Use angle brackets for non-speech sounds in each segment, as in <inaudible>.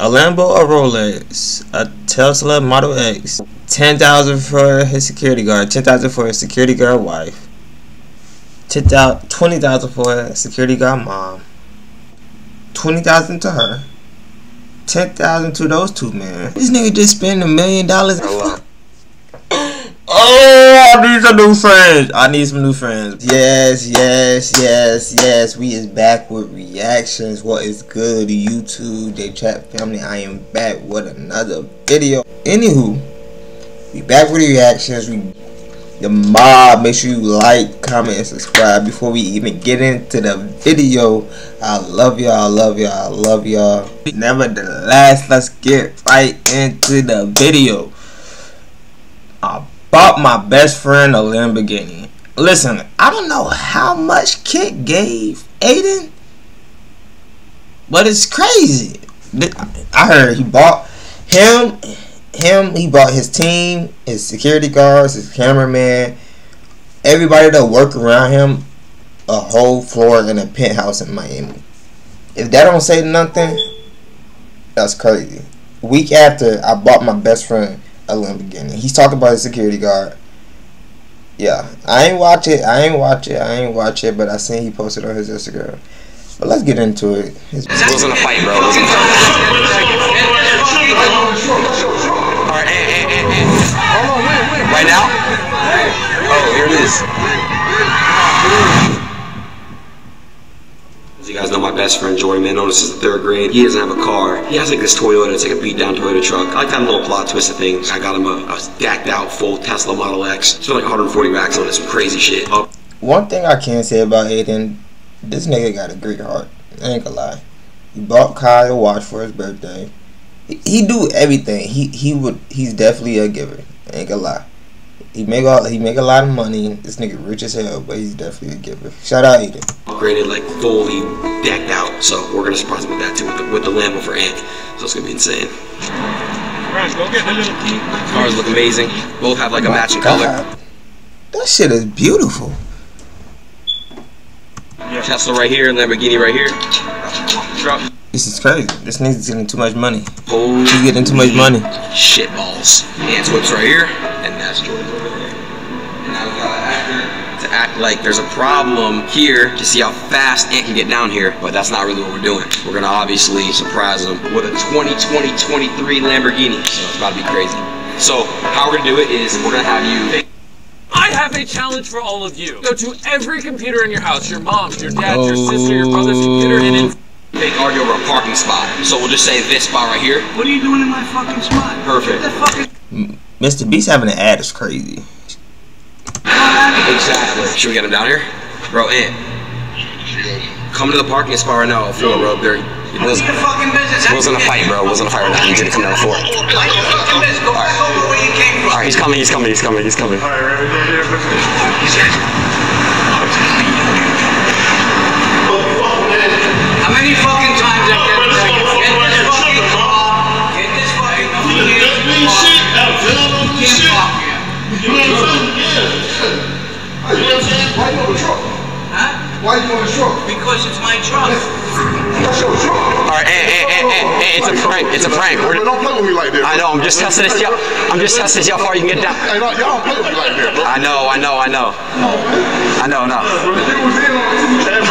A Lambo, a Rolex, a Tesla Model X, ten thousand for his security guard, ten thousand for his security guard wife, twenty thousand for his security guard mom, twenty thousand to her, ten thousand to those two men. This nigga just spent a million dollars. Oh, I need some new friends. I need some new friends. Yes, yes, yes, yes. We is back with reactions. What is good, YouTube, J Chat family? I am back with another video. Anywho, we back with the reactions. We the mob. Make sure you like, comment, and subscribe before we even get into the video. I love y'all. I love y'all. I love y'all. Nevertheless, let's get right into the video. Bought my best friend a Lamborghini. Listen, I don't know how much Kick gave Adin, but it's crazy. I heard he bought him, him. He bought his team, his security guards, his cameraman, everybody that work around him, a whole floor in a penthouse in Miami. If that don't say nothing, that's crazy. Week after I bought my best friend a Lamborghini. He's talking about his security guard. Yeah, I ain't watch it. I ain't watch it. I ain't watch it, but I seen he posted on his Instagram. But let's get into it. His it wasn't a fight, bro. It wasn't a fight. All right, hey, hey, hey, hey. Right now? Oh, here it is. You guys know my best friend Jordan, man, known since the third grade. He doesn't have a car. He has like this Toyota, it's like a beat down Toyota truck. I like that little plot twist of things. I got him a, a decked out full Tesla Model X. Spent like 140 racks on some crazy shit. Oh. One thing I can say about Adin, this nigga got a great heart. I ain't gonna lie. He bought Kyle a watch for his birthday. He, he do everything. He he would he's definitely a giver. I ain't gonna lie. He make all he make a lot of money. This nigga rich as hell, but he's definitely a giver. Shout out Adin. Upgraded like fully decked out, so we're gonna surprise him with that too with the, with the Lambo for Ant. So it's gonna be insane. Right, go get the little key. Cars look amazing. Both have like a matching God. color. That shit is beautiful. Yeah. Tesla right here, Lamborghini right here. Truck. This is crazy. This nigga's getting too much money. Oh, he's getting too much money. Shit balls. Ant's whips right here, and that's Jordan over there. And now we got to act like there's a problem here to see how fast Ant can get down here, but that's not really what we're doing. We're gonna obviously surprise him with a 2020-23 Lamborghini, so it's about to be crazy. So how we're gonna do it is we're gonna have you. I have a challenge for all of you. Go to every computer in your house, your mom's, your dad's, your sister, your brother's computer, and They argue over a parking spot. So we'll just say this spot right here. What are you doing in my fucking spot? Perfect. Mr. Beast having an ad is crazy. Exactly. Should we get him down here? Bro, in. Come to the parking spot right now, floor, bro. There. It was, it wasn't a fight, bro. It wasn't a fight right now. You need to come down the floor. Alright. Alright, he's coming, he's coming, he's coming, he's coming. How many fucking the truck? Huh? Why you on the truck? Because it's my truck. That's your truck. Alright, hey, hey, hey, hey, hey, it's a prank, it's a prank. We're, don't play with me like that. I know, I'm just testing to see how, I'm just testing to see how far you can get down. Hey, no, y'all don't play with me like that, bro. I know, I know, I know. I know, no. Bro, the nigga was in on it. Hey, <laughs> bro.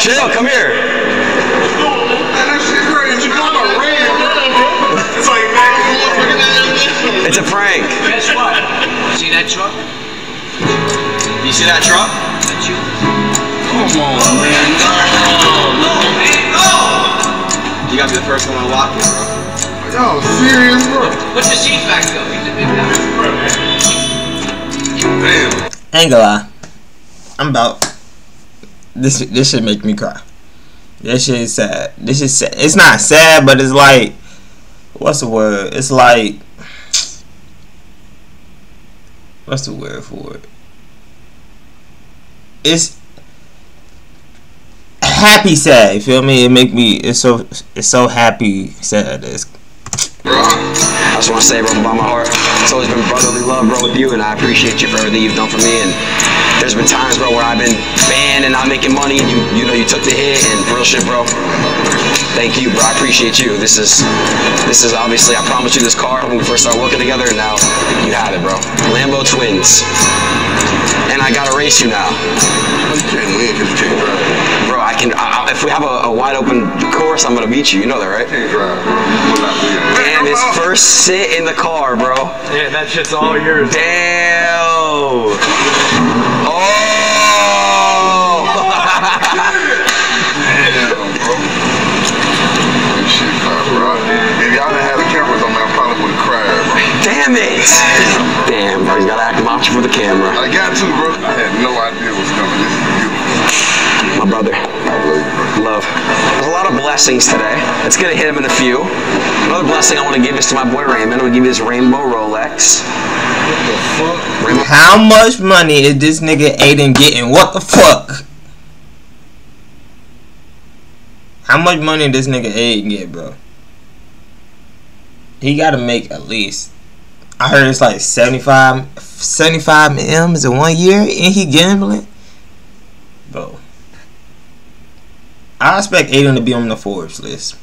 Chill, come here. You see that truck? That's you. Come on, man. You gotta be the first one to unlock it, bro. Y'all serious, bro? Put your seat back though. He's a big guy. Damn. I ain't gonna lie. I'm about this. This should make me cry. This shit is sad. This is sad. It's not sad, but it's like, what's the word? It's like, what's the word for it? It's happy sad. You feel me? It make me. It's so. It's so happy sad. It's. I just want to say, bro, from my heart, it's always been brotherly love, bro, with you, and I appreciate you for everything you've done for me. And there's been times, bro, where I've been banned and not making money, and you, you know, you took the hit, and real shit, bro. Thank you, bro. I appreciate you. This is, this is obviously, I promised you this car when we first started working together, and now you have it, bro. Lambo Twins. And I gotta race you now. You can't win because you can't drive. Bro, I can, I, I- if we have a, a wide open course, I'm gonna beat you. You know that, right? You can't drive. You will not win. Damn, his first sit in the car, bro. Yeah, that shit's all yours. Damn. Oh. Damn, bro. This shit fire, bro. If y'all didn't have the cameras on me, I probably would have cried, bro. Damn it. Damn, bro, you gotta act macho for the camera. I got to, bro. I had no idea what was coming. This is beautiful. My brother. I love you, bro. Love. There's a lot of blessings today. It's gonna hit him in a few. Another blessing I want to give is to my boy Raymond. I'm gonna give you this rainbow Rolex. Rainbow. How much money is this nigga Adin getting? What the fuck? How much money this nigga Adin get, bro? He gotta make at least. I heard it's like 75, 75 M's in one year, and he gambling. Bro, I expect Adin to be on the Forbes list.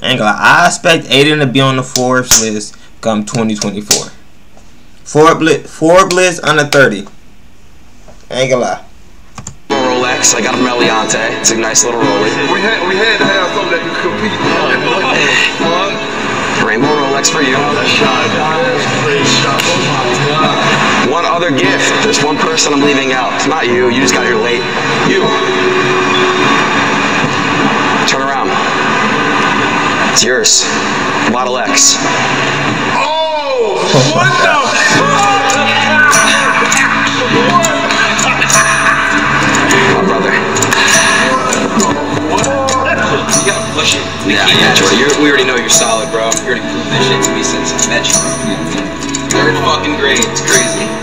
I ain't gonna lie. I expect Adin to be on the Forbes list come 2024. Forbes list, Forbes list under 30. I ain't gonna lie. Rolex. I got a Meliante. It's a nice little Rolex. We had, we had to have something that could compete. <sighs> Rainbow Rolex for you. One other gift. There's one person I'm leaving out. It's not you. You just got here late. You. Turn around. It's yours. Model X. Oh, what the My brother. You gotta push it. The Yeah, yeah, Jordan. We already know you're solid, bro. You already proved this shit to me since I met you. You're fucking grade. It's crazy.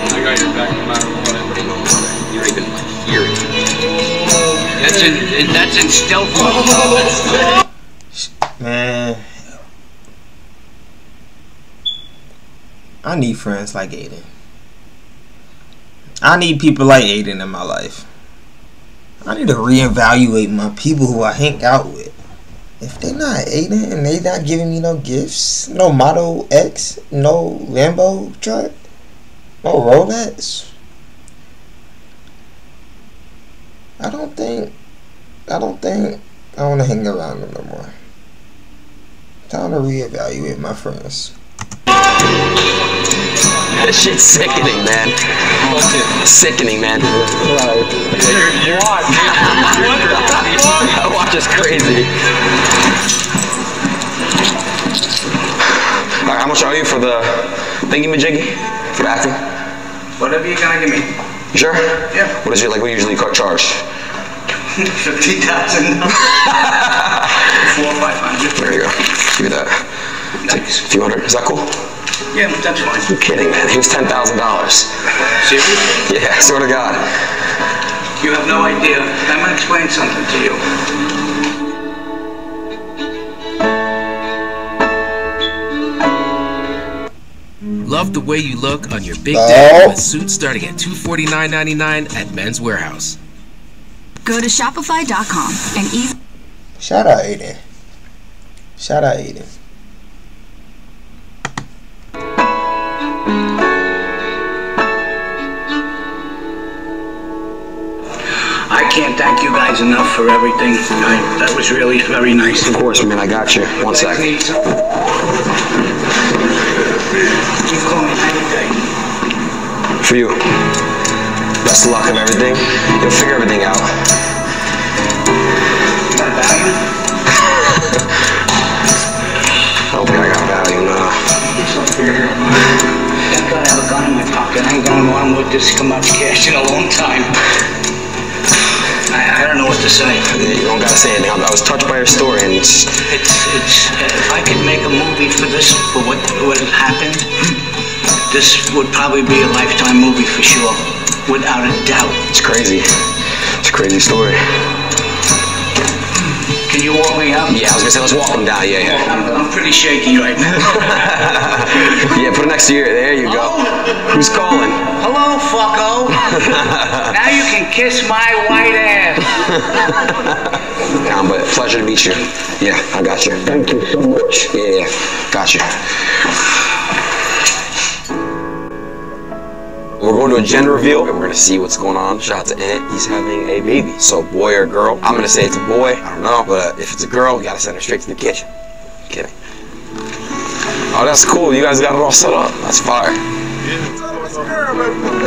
Even. That's in, that's in stealth mode. Man. I need friends like Adin. I need people like Adin in my life. I need to reevaluate my people who I hang out with. If they're not Adin and they're not giving me no gifts, no Model X, no Lambo truck, no Rolex, I don't think, I don't think I want to hang around them no more. Time to reevaluate my friends. That shit's sickening, man. Sickening, man. <laughs> That watch is crazy. Alright, how much are you for the thingy majiggy? For acting? Whatever you're gonna give me. You sure? Yeah. What is it like? What usually charge? <laughs> Fifty thousand. <laughs> Four or five hundred. There you go. Give me that. Take a few hundred. Is that cool? Yeah, that's fine. I'm kidding, man. He was ten thousand dollars. Seriously? Yeah, swear to God. You have no idea. I'm gonna explain something to you. Love the way you look on your big day with suits starting at $249.99 at Men's Wearhouse. Go to Shopify.com and ease Shout out Adin. Shout out Adin. I can't thank you guys enough for everything. I, that was really very nice. Of course, man. I got you. One sec. You call me any. For you. Best of luck of everything. You'll figure everything out. Got value? I don't think I got value, nah. Thank God I have a gun in my pocket. I ain't gone along with this out cash in a long time. I, I don't know what to say. You don't gotta say anything. I was touched by your story, and it's, It's, it's, if I could make a movie for this, for what, what happened, this would probably be a lifetime movie for sure, without a doubt. it's crazy. It's a crazy story. Can Can you walk me up? Yeah, I was gonna say let's walk him down. Yeah, yeah. I'm, I'm pretty shaky right now. <laughs> yeah, put it next to your. There you go. Oh. Who's calling? Hello, fucko. <laughs> now you can kiss my white ass. Down, but pleasure to meet you. Yeah, I got you. Thank you so much. Yeah, yeah, got you. We're going to a gender reveal and we're gonna see what's going on. Shout out to Ant, he's having a baby. So boy or girl? I'm gonna say it's a boy. I don't know, but if it's a girl, we gotta send her straight to the kitchen. Kidding. Oh, that's cool. You guys got it all set up. That's fire.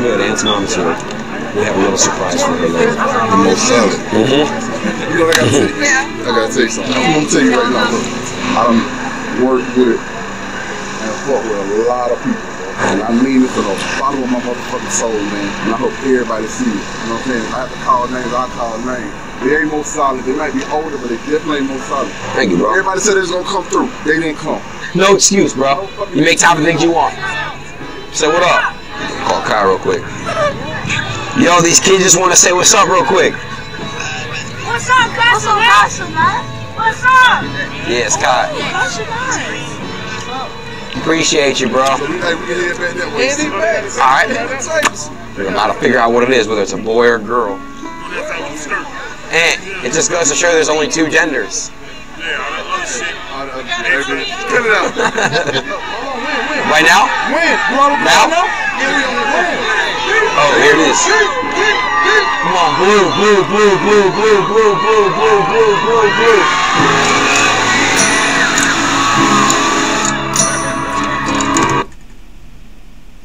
Good. Ant's mom's here. We have a little surprise for her later. The most solid. Mm-hmm. You know what I gotta tell you? I gotta tell you something. I'm gonna tell you right now. Look, I done worked with it and fought with a lot of people. Bro. And I mean it from the bottom of my motherfucking soul, man. And I hope everybody sees it. You know what I'm saying? If I have to call names, I'll call names. They ain't most solid. They might be older, but they definitely ain't most solid. Thank you, bro. Everybody said they was gonna come through. They didn't come. No excuse, bro. You make time for things you want. Say what up. Call Kai real quick. Yo, these kids just want to say what's up real quick. What's up, Casa? What's up, man? What's up? Yeah, it's Kai. Appreciate you, bro. So we, hey, we head back. All right. We're about to figure out what it is, whether it's a boy or a girl. And it just goes to show there's only two genders. Uh, uh. Right now? Now? Oh, here it is. Come on, blue, blue, blue, blue, blue, blue, blue, blue, blue, blue, blue.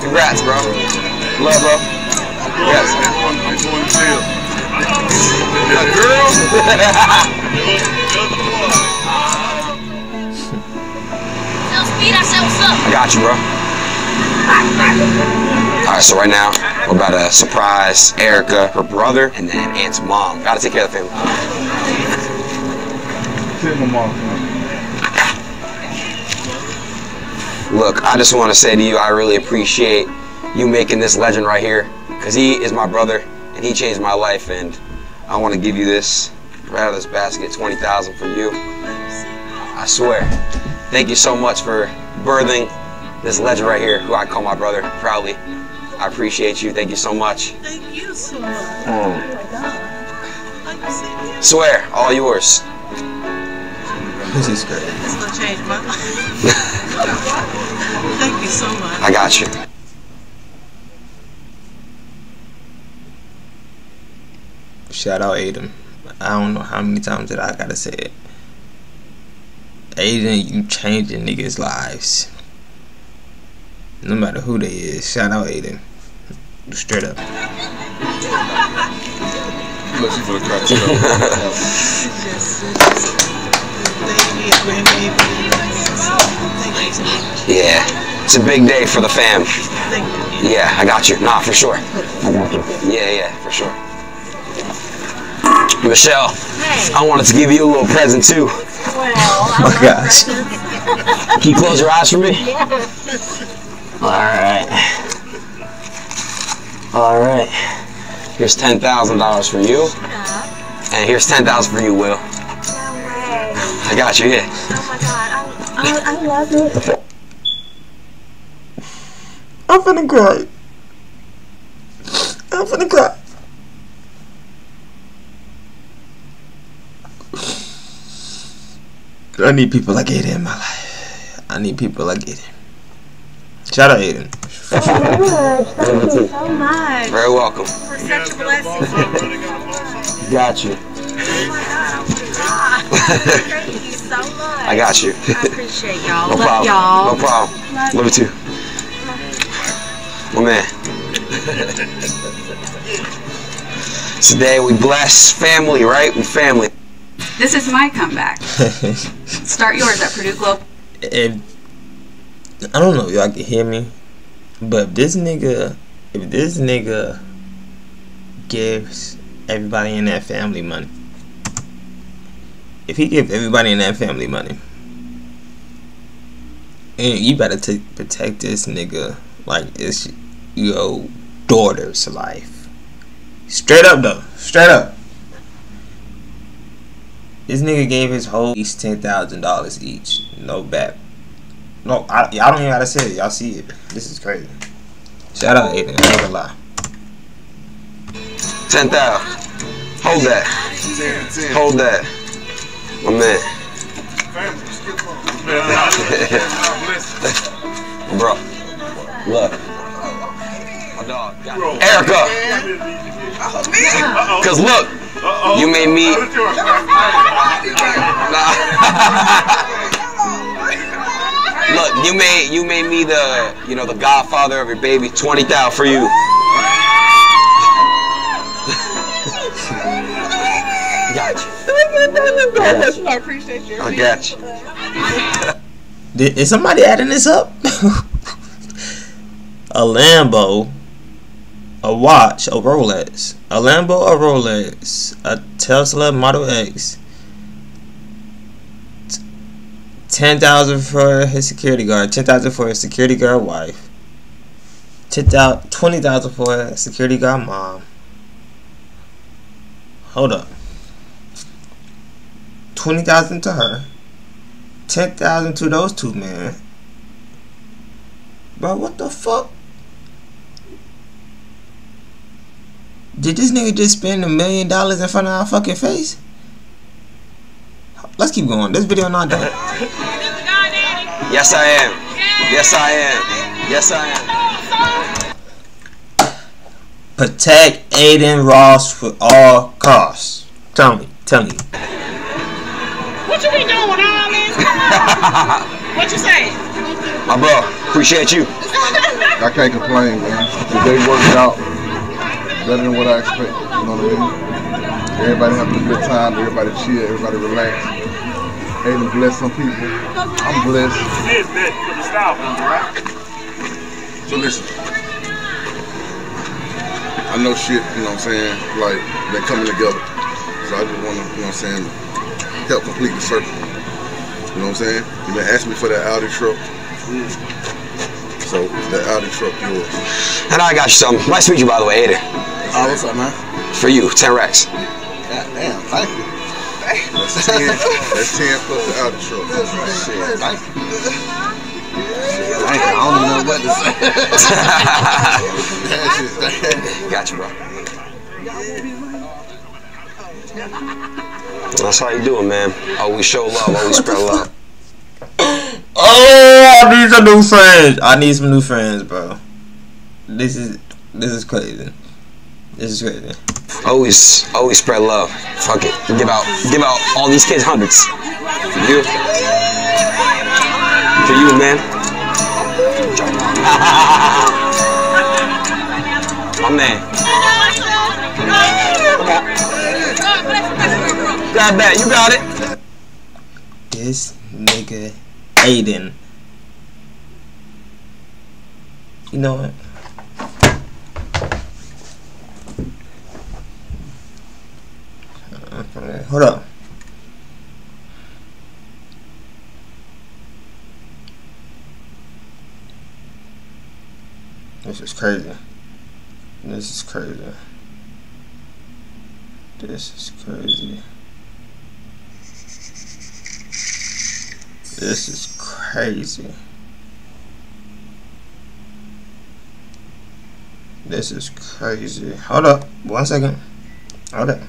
Congrats, bro. Love, bro. Yes. I'm going to jail. A girl? Tell Speed I said what's up. I got you, bro. Alright, so right now, we're about to surprise Erica, her brother, and then Ant's mom. Gotta take care of the family. Take my mom. Look, I just want to say to you, I really appreciate you making this legend right here. Because he is my brother, and he changed my life, and I want to give you this, right out of this basket, 20000 for you. I swear. Thank you so much for birthing this legend right here, who I call my brother, proudly. I appreciate you. Thank you so much. Thank you so much. Mm. Oh my God. Swear, all yours. This is great. it's gonna change my life. <laughs> Thank you so much. I got you. Shout out Adin. I don't know how many times that I gotta say it. Adin, you changing niggas' lives. No matter who they is. Shout out Adin. Straight up. Look, she for the crack. It's just, it's just, thank you, grandbaby. Thank you so much. Yeah. It's a big day for the fam. Yeah, I got you. Nah, for sure. I got you. Yeah, yeah, for sure. Michelle, I wanted to give you a little present too. Well, Oh my gosh. Can you close your eyes for me? Yeah. All right. All right. Here's ten thousand dollars for you, and here's ten thousand for you, Will. I got you. Yeah. Oh my god, I, I, I love it. I'm finna cry. I'm finna cry. I need people like Adin in my life. I need people like Adin. Shout out Adin. Thank you so much Very welcome. for such a blessing. <laughs> Got you. Thank you so much. I got you. I appreciate y'all. No Love problem. y'all. No problem. Love you too. My man. <laughs> Today we bless family, right? We family. This is my comeback. <laughs> Start yours at Purdue Global. if I don't know if y'all can hear me, but if this nigga, if this nigga gives everybody in that family money, if he gives everybody in that family money, and you better to protect this nigga like it's your daughter's life. Straight up though, straight up. This nigga gave his whole each ten thousand dollars each, no bet. No, I, y'all don't even gotta say it. Y'all see it. This is crazy. Shout out Adin. I ain't gonna lie. Ten thousand. Hold that. Hold that. My man. <laughs> Bro. Look. Erica. Cause look, you made me. <laughs> Look, you made you made me the you know the godfather of your baby. Twenty thousand for you. I appreciate you. I got you. <laughs> Did, is somebody adding this up? <laughs> a Lambo, a watch, a Rolex, a Lambo, a Rolex, a Tesla Model X. t- Ten thousand for his security guard. Ten thousand for his security guard wife. Ten thousand, twenty thousand for his security guard mom. Hold up. Twenty thousand to her. Ten thousand to those two men. Bro, what the fuck? Did this nigga just spend a million dollars in front of our fucking face? Let's keep going. This video not done. <laughs> Yes, I am. Yes, I am. Yes, I am. Protect Adin Ross with all costs. Tell me. Tell me. What you say? My bro, appreciate you. <laughs> I can't complain, man. The day worked out better than what I expected. You know what I mean? Everybody having a good time. Everybody chill. Everybody relax. Adin bless some people. I'm blessed. You did that for the style number, right? So listen. I know shit, you know what I'm saying, like, they're coming together. So I just want to, you know what I'm saying, help complete the circle. You know what I'm saying? You been asking me for that Audi truck. So the Audi truck yours. And I got you something. Nice to meet you, by the way, Adin. Oh, what's up, man? For you, 10 racks. God damn, thank you. That's <laughs> 10, that's 10 plus the Audi truck. Shit, thank you. Thank you. I don't even know what to say. <laughs> Got you, bro. <laughs> That's how you do it, man. Always show love, always spread love. <laughs> Oh, I need some new friends. I need some new friends, bro. This is this is crazy. This is crazy. Always, always spread love. Fuck it. Give out, give out all these kids hundreds. For you. For you, man. <laughs> My man. <laughs> That. You got it. This nigga Adin. You know what? Hold up. This is crazy. This is crazy. This is crazy. This is crazy. This is crazy. Hold up. One second. Hold up.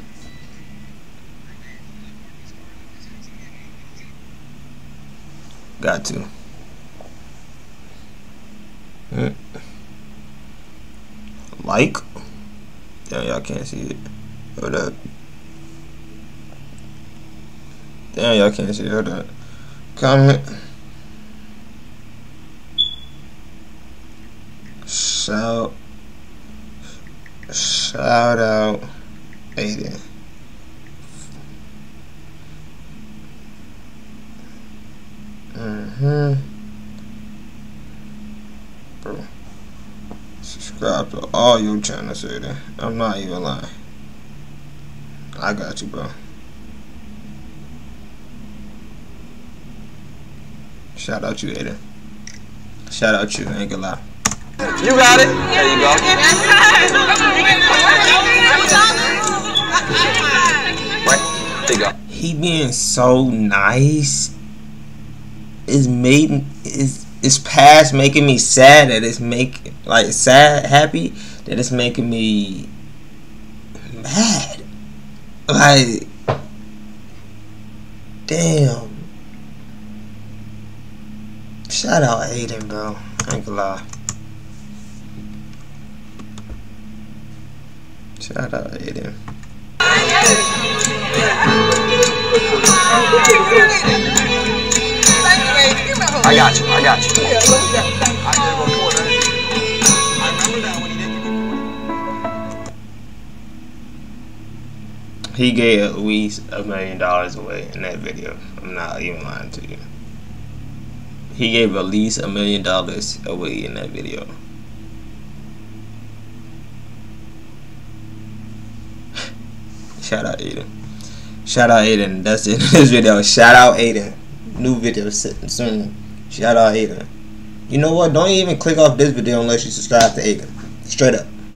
Got to. Like. Damn, y'all can't see it. Hold up. Damn, y'all can't see it. Hold up. Comment. Shout. Shout out Adin. Mm-hmm. Bro. Subscribe to all your channels, Adin. I'm not even lying. I got you, bro. Shout out you, Adin. Shout out you, ain't gonna lie. You got it. There you go. Right. There you go. He being so nice is made is is past making me sad that it's make like sad happy that it's making me mad. Like damn. Shout out Adin, bro. I ain't gonna lie. Shout out Adin. I got you. I got you. He gave at least a million dollars away in that video. I'm not even lying to you. He gave at least a million dollars away in that video. <laughs> Shout out Adin. Shout out Adin. That's it. This video. Shout out Adin. New video soon. Shout out Adin. You know what? Don't even click off this video unless you subscribe to Adin. Straight up.